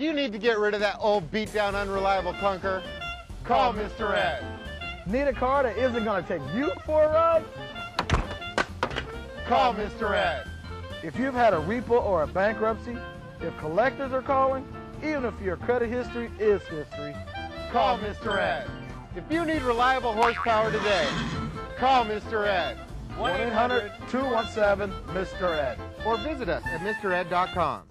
you need to get rid of that old beat down unreliable clunker, call Mr. Ed. Nita Carter isn't going to take you for a ride? Call Mr. Ed. If you've had a repo or a bankruptcy, if collectors are calling, even if your credit history is history, call Mr. Ed. If you need reliable horsepower today, call Mr. Ed. 1-800-217-MR-ED. Or visit us at MrEd.com.